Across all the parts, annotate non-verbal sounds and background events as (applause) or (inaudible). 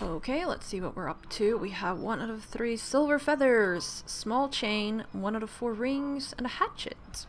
Okay, let's see what we're up to. We have one out of three silver feathers, small chain, one out of four rings, and a hatchet.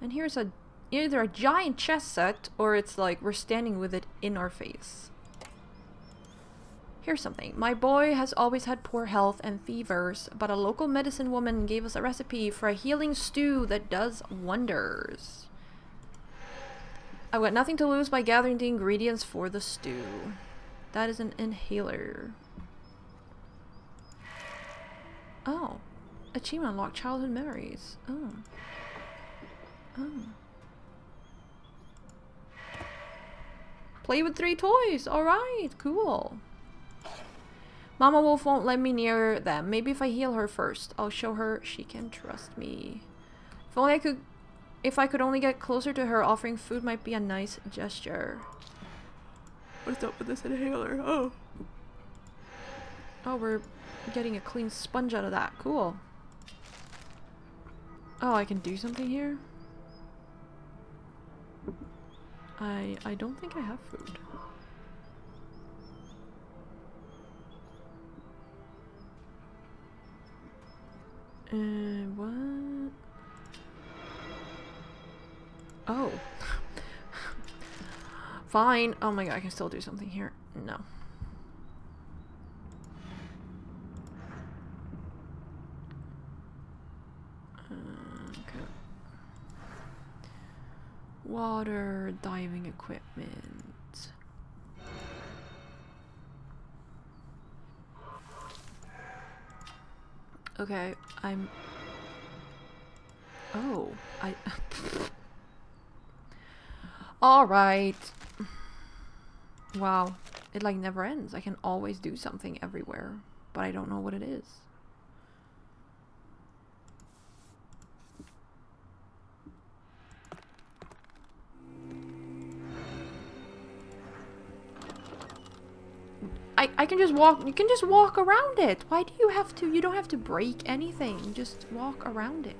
And here's a either a giant chest set or it's like we're standing with it in our face. Here's something. My boy has always had poor health and fevers, but a local medicine woman gave us a recipe for a healing stew that does wonders. I've got nothing to lose by gathering the ingredients for the stew. That is an inhaler. Oh. Achievement unlocked childhood memories. Oh. Oh. Play with three toys. Alright, cool. Mama Wolf won't let me near them. Maybe if I heal her first. I'll show her she can trust me. If only I could if I could only get closer to her, offering food might be a nice gesture. What's up with this inhaler? Oh. Oh, we're getting a clean sponge out of that. Cool. Oh, I can do something here? I I don't think I have food. Uh, what? Oh. Fine. Oh my god, I can still do something here. No. Uh, okay. Water, diving equipment. Okay, I'm... Oh, I... (laughs) Alright. Wow. It like never ends. I can always do something everywhere, but I don't know what it is. I, I can just walk, you can just walk around it. Why do you have to, you don't have to break anything. Just walk around it.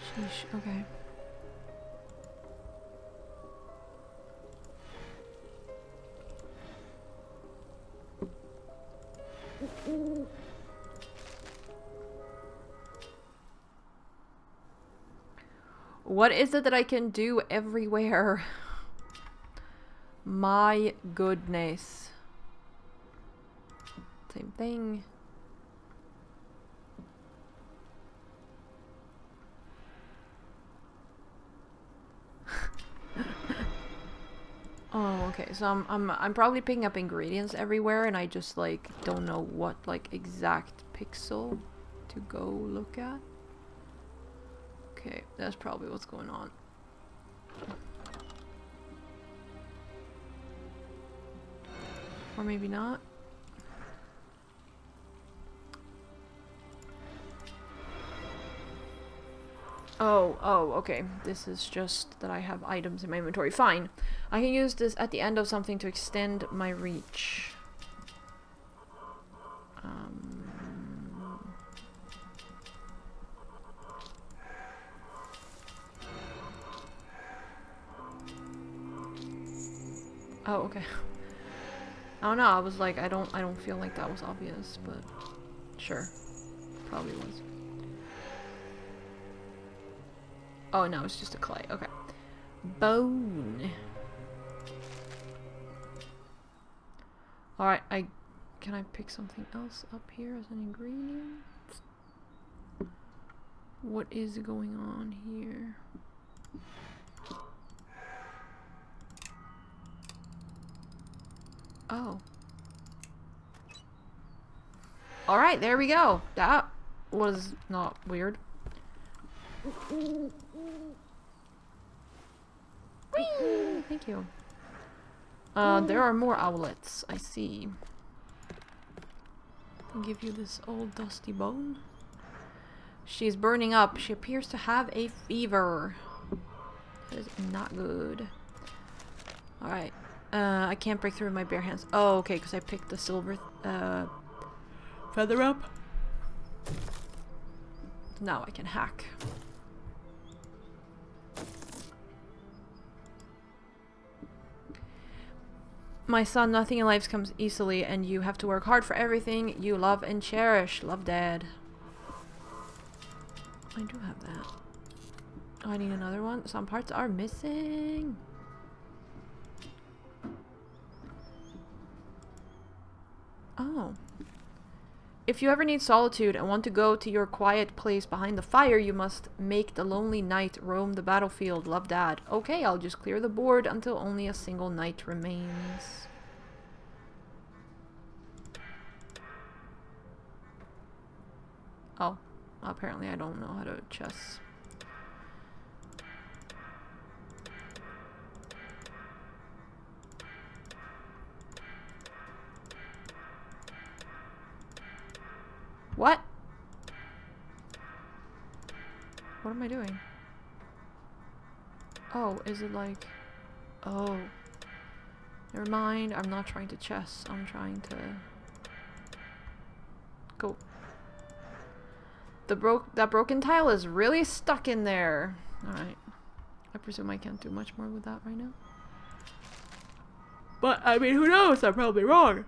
Sheesh, okay. What is it that I can do everywhere? My goodness. Same thing. Oh, okay. So I'm I'm I'm probably picking up ingredients everywhere and I just like don't know what like exact pixel to go look at. Okay, that's probably what's going on. Or maybe not. Oh, oh, okay. This is just that I have items in my inventory. Fine. I can use this at the end of something to extend my reach. Um... Oh, okay. I don't know, I was like, I don't, I don't feel like that was obvious, but sure. Probably was. Oh no, it's just a clay. Okay. Bone. Alright, I can I pick something else up here as an ingredient? What is going on here? Oh. Alright, there we go. That was not weird. Thank you. Uh, there are more owlets. I see. I'll give you this old dusty bone. She's burning up. She appears to have a fever. That is not good. Alright. Uh, I can't break through with my bare hands. Oh, okay, because I picked the silver uh, feather up. Now I can hack. My son, nothing in life comes easily, and you have to work hard for everything you love and cherish. Love, Dad. I do have that. Oh, I need another one. Some parts are missing. Oh. If you ever need solitude and want to go to your quiet place behind the fire, you must make the lonely knight roam the battlefield. Love dad. Okay, I'll just clear the board until only a single knight remains. Oh, apparently I don't know how to chess. What? What am I doing? Oh, is it like... Oh. Never mind, I'm not trying to chess. I'm trying to... Go. The broke that broken tile is really stuck in there. Alright. I presume I can't do much more with that right now. But, I mean, who knows? I'm probably wrong.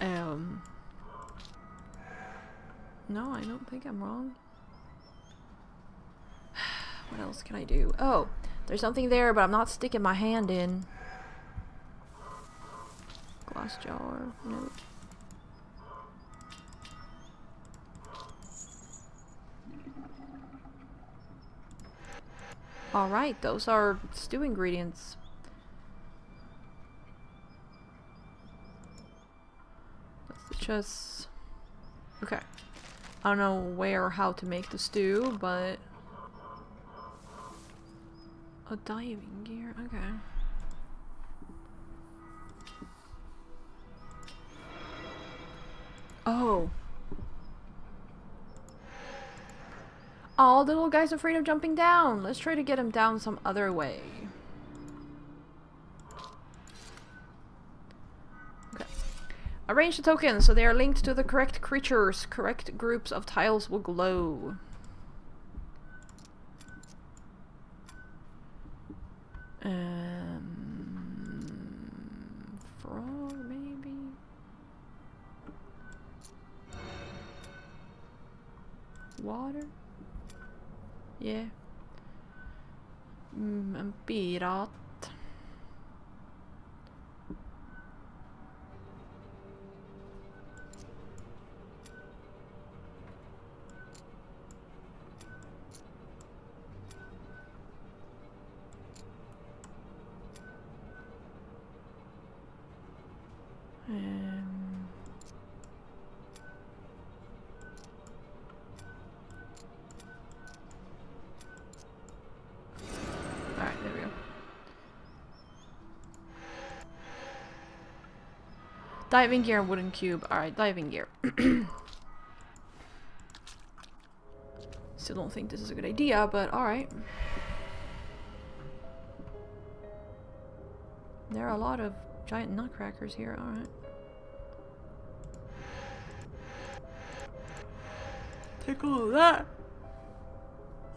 Um... No, I don't think I'm wrong. (sighs) what else can I do? Oh, there's something there, but I'm not sticking my hand in. Glass jar. Nope. Alright, those are stew ingredients. Let's just... Okay. I don't know where or how to make the stew, but... A diving gear, okay. Oh. Oh, the little guy's afraid of jumping down. Let's try to get him down some other way. Arrange the tokens so they are linked to the correct creatures. Correct groups of tiles will glow. Um, frog, maybe? Water? Yeah. Mm, en pirat. Um, Alright, there we go. Diving gear and wooden cube. Alright, diving gear. (clears throat) Still don't think this is a good idea, but alright. There are a lot of giant nutcrackers here, alright. Take all that.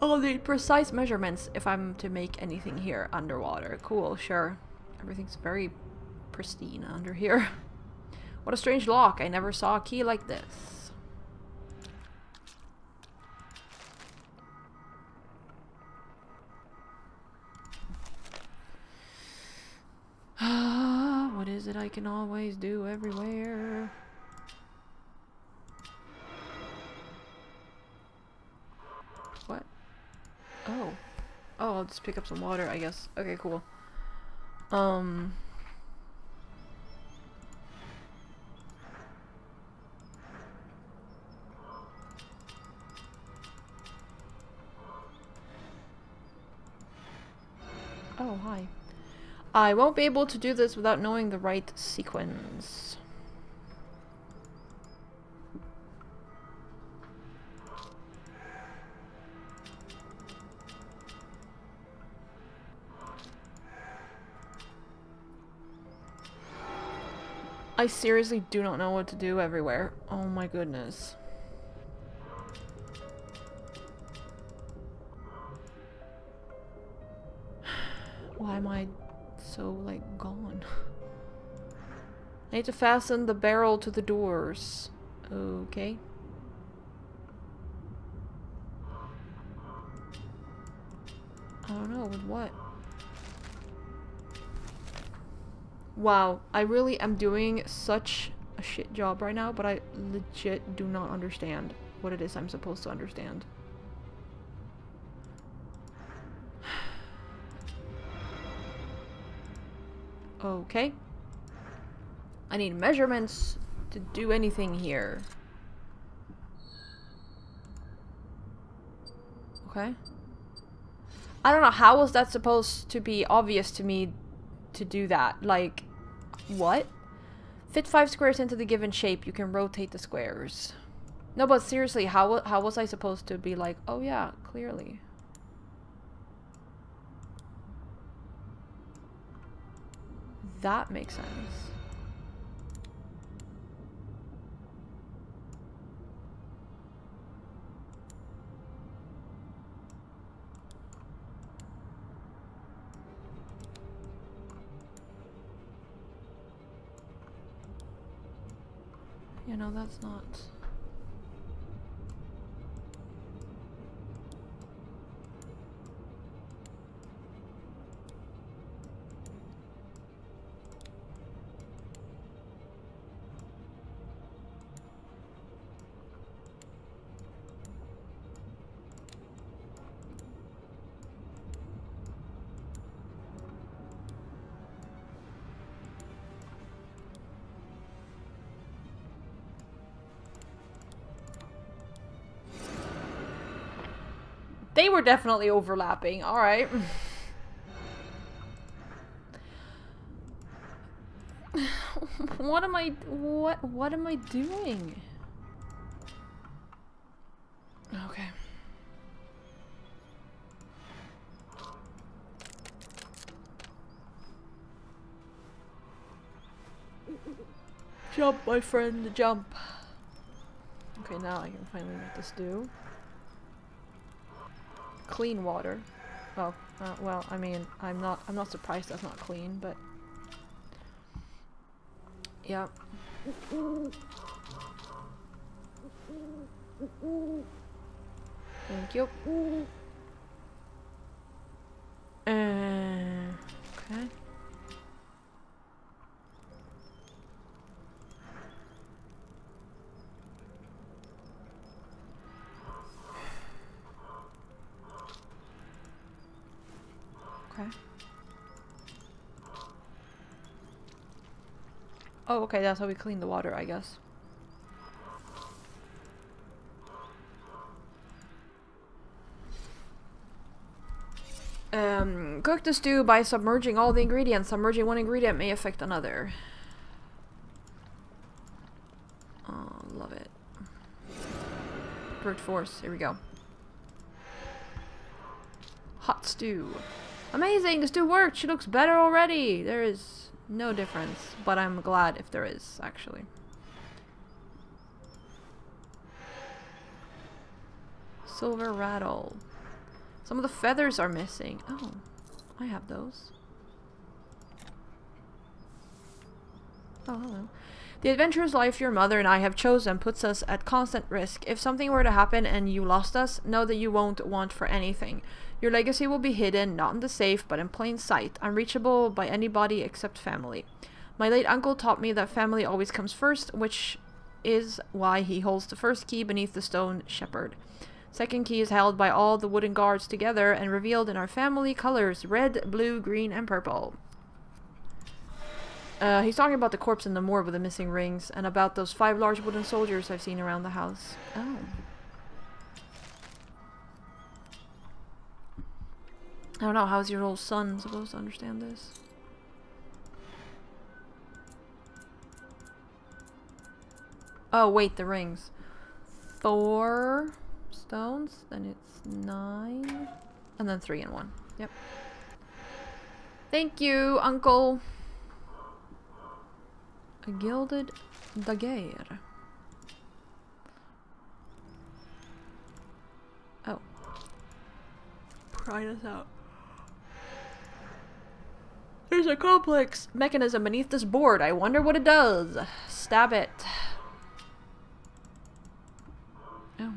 I'll need precise measurements if I'm to make anything here underwater. Cool, sure. Everything's very pristine under here. (laughs) What a strange lock. I never saw a key like this. (sighs) (sighs) what is it I can always do everywhere? What? Oh. Oh, I'll just pick up some water, I guess. Okay, cool. Um... Oh, hi. I won't be able to do this without knowing the right sequence. I seriously do not know what to do everywhere. Oh my goodness. I need to fasten the barrel to the doors. Okay. I don't know, with what? Wow, I really am doing such a shit job right now, but I legit do not understand what it is I'm supposed to understand. (sighs) okay. I need measurements to do anything here. Okay. I don't know, how was that supposed to be obvious to me to do that? Like, what? Fit five squares into the given shape, you can rotate the squares. No, but seriously, how, how was I supposed to be like, oh yeah, clearly. That makes sense. You know, that's not... They were definitely overlapping. All right. (sighs) what am I what what am I doing? Okay. Jump, my friend, jump. Okay, now I can finally make this do clean water. Oh, uh, well, I mean, I'm not, I'm not surprised that's not clean, but... Yeah. Thank you. Uh, okay. Oh, okay, that's how we clean the water, I guess. Um, cook the stew by submerging all the ingredients. Submerging one ingredient may affect another. Oh, love it. Brute force. Here we go. Hot stew. Amazing! The stew worked! She looks better already! There is no difference, but I'm glad if there is, actually. Silver rattle. Some of the feathers are missing. Oh, I have those. Oh, hello. The adventurous life your mother and I have chosen puts us at constant risk. If something were to happen and you lost us, know that you won't want for anything. Your legacy will be hidden, not in the safe, but in plain sight, unreachable by anybody except family. My late uncle taught me that family always comes first, which is why he holds the first key beneath the stone shepherd. Second key is held by all the wooden guards together and revealed in our family colors, red, blue, green, and purple. Uh, he's talking about the corpse in the moor with the missing rings, and about those five large wooden soldiers I've seen around the house. Oh. I don't know, how's your old son supposed to understand this? Oh, wait, the rings. Four stones, then it's nine, and then three and one. Yep. Thank you, uncle. A gilded dagger. Oh. Pry this out. There's a complex mechanism beneath this board. I wonder what it does. Stab it. Oh.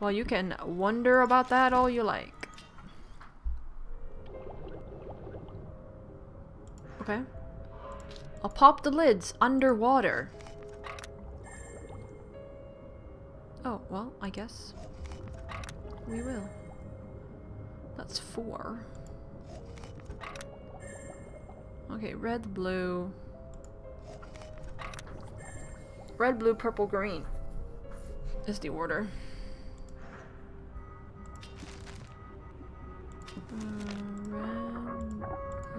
Well, you can wonder about that all you like. Okay. I'll pop the lids underwater. Oh, well, I guess we will. That's four. Okay, red, blue. Red, blue, purple, green is the order. Uh, red,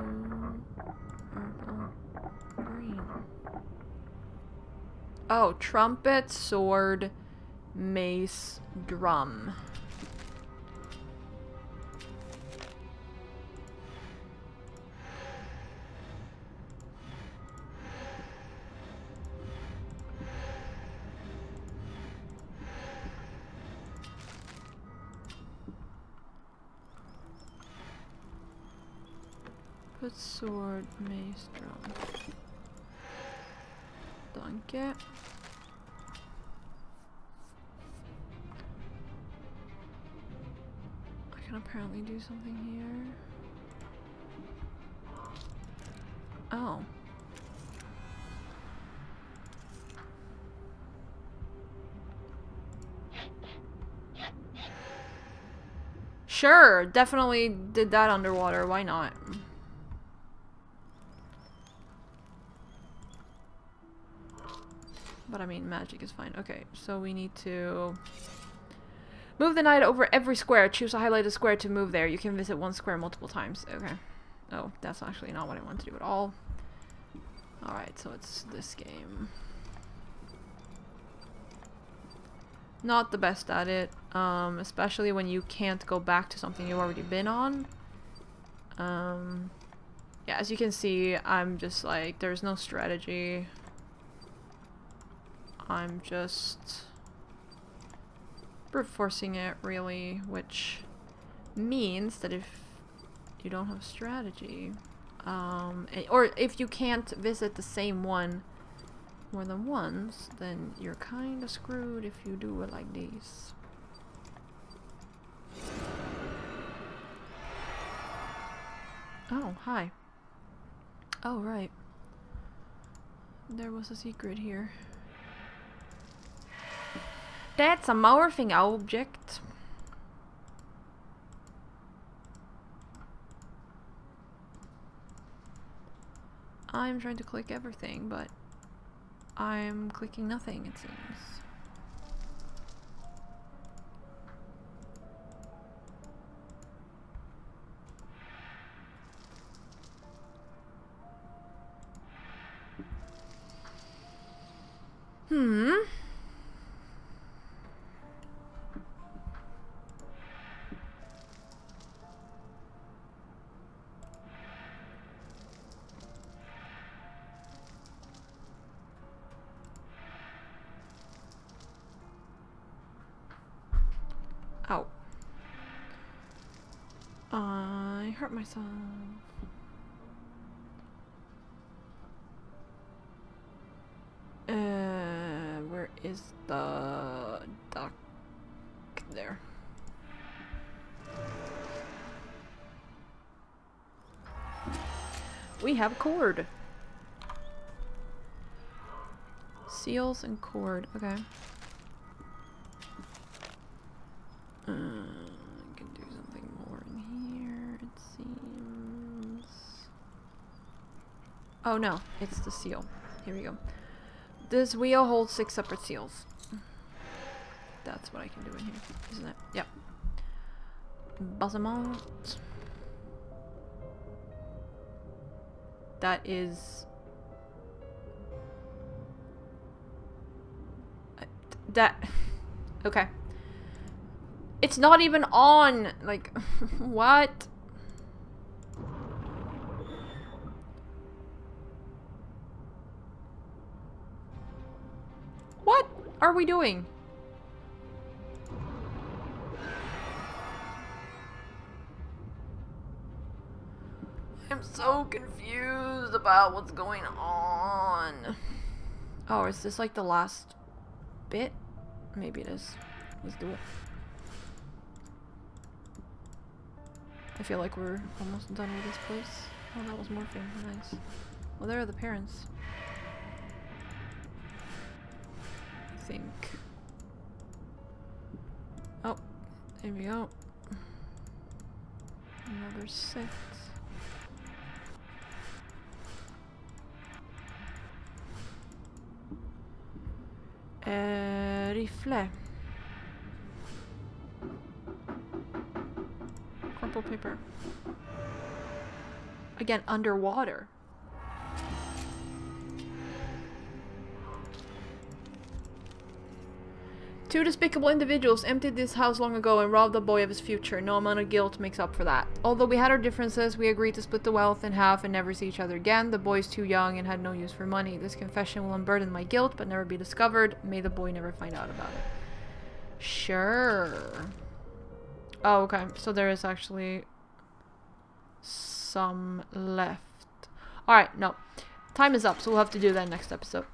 blue, purple, green. Oh, trumpet, sword, mace, drum. Put sword, mace, drum. Dunk it. I can apparently do something here. Oh. Sure, definitely did that underwater. Why not? But I mean, magic is fine. Okay, so we need to... Move the knight over every square. Choose a highlighted square to move there. You can visit one square multiple times. Okay. Oh, that's actually not what I want to do at all. Alright, so it's this game. Not the best at it, um, especially when you can't go back to something you've already been on. Um, yeah, as you can see, I'm just like, there's no strategy. I'm just brute forcing it really, which means that if you don't have strategy, um, or if you can't visit the same one more than once, then you're kind of screwed if you do it like this. Oh, hi. Oh, right. There was a secret here. That's a morphing object. I'm trying to click everything, but I'm clicking nothing, it seems. Uh, where is the duck? There. We have cord. Seals and cord. Okay. Uh, I can do something more in here, it seems. Oh no, it's the seal. Here we go. This wheel holds six separate seals. That's what I can do in here, isn't it? Yep. Basamont. That is... Uh, that... (laughs) okay. It's not even on! Like? (laughs) What we doing? I'm so confused about what's going on. Oh, is this like the last bit? Maybe it is. Let's do it. I feel like we're almost done with this place. Oh, that was morphing. Nice. Well, there are the parents. Think. Oh, there we go. Another six. Eh, rifle. Crumpled paper. Again, underwater. Two despicable individuals emptied this house long ago and robbed the boy of his future. No amount of guilt makes up for that. Although we had our differences, we agreed to split the wealth in half and never see each other again. The boy is too young and had no use for money. This confession will unburden my guilt but never be discovered. May the boy never find out about it. Sure. Oh, okay. So there is actually some left. Alright, no. Time is up, so we'll have to do that next episode.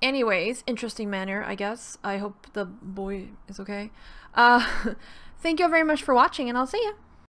Anyways, interesting manor, I guess. I hope the boy is okay. Uh, (laughs) thank you all very much for watching, and I'll see you.